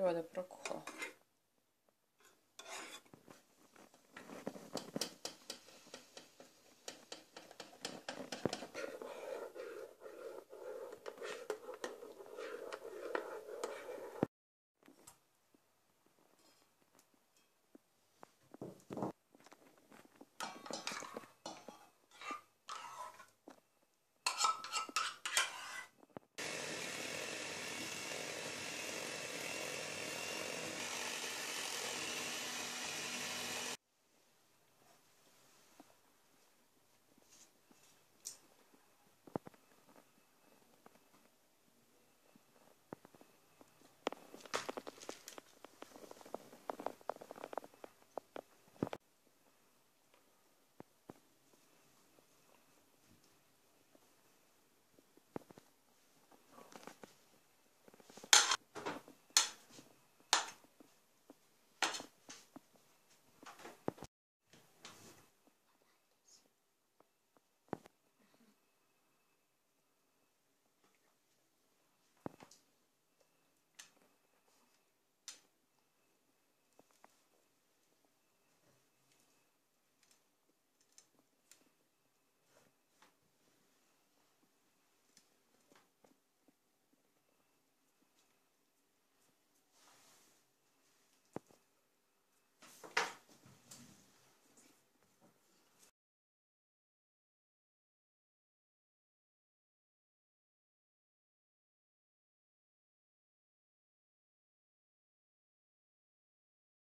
Hyvä, että prokkoa.